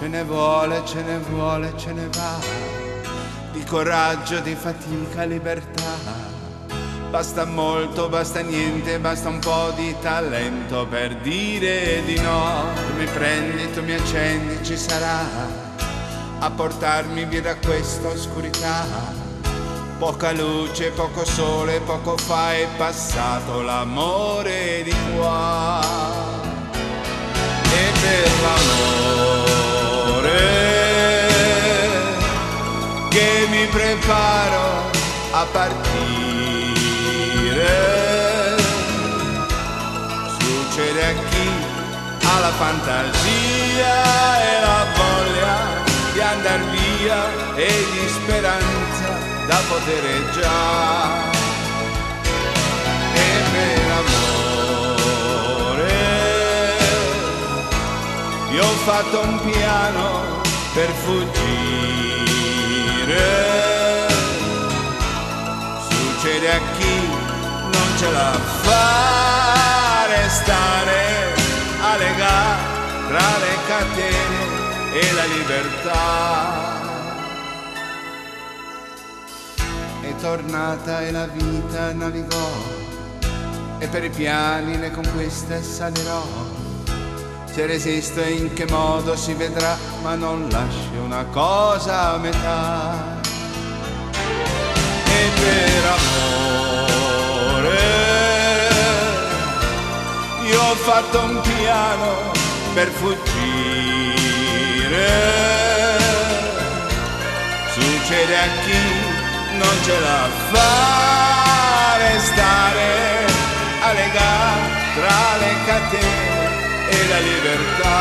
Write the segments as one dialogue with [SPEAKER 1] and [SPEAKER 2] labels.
[SPEAKER 1] Ce ne vuole, ce ne vuole, ce ne va. Di coraggio, di fatica, libertà. Basta molto, basta niente, basta un po' di talento per dire di no. Tu mi prendi, tu mi accendi, ci sarà a portarmi via da questa oscurità. Poca luce, poco sole, poco fa è passato l'amore di qua. E per l'amore che mi preparo a partire, succede a chi ha la fantasia e la voglia di andar via e di speranza da potereggiare. E per amore io ho fatto un piano per fuggire. A chi non ce la fa restare a legare tra le catene e la libertà. È tornata e la vita navigò e per i piani le conquiste salirò. Se resisto in che modo si vedrà, ma non lasci una cosa a metà. E per fatto un piano per fuggire. Succede a chi non ce la fa restare a legare tra le catene e la libertà.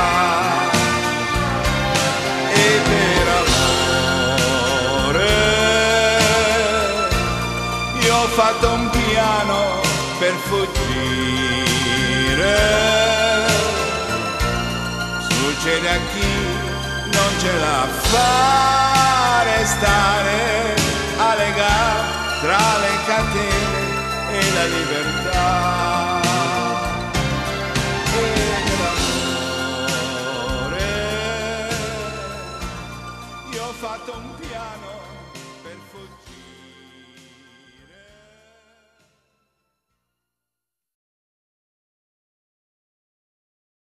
[SPEAKER 1] E per amore io ho fatto un piano per fuggire. Succede a chi non ce la fa restare a legare tra le catene e la libertà. Ho fatto un piano